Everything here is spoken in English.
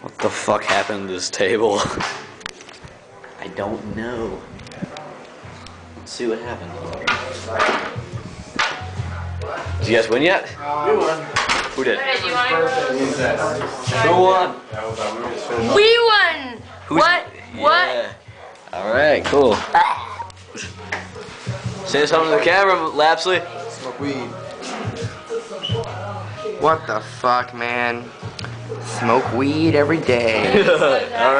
What the fuck happened to this table? I don't know. Let's see what happened. Did you guys win yet? We won. Who did? Who Who won? We won. Who's- what? What? All right, cool. Say something to the camera, Lapsley. Smoke weed. What the fuck, man? Smoke weed every day. All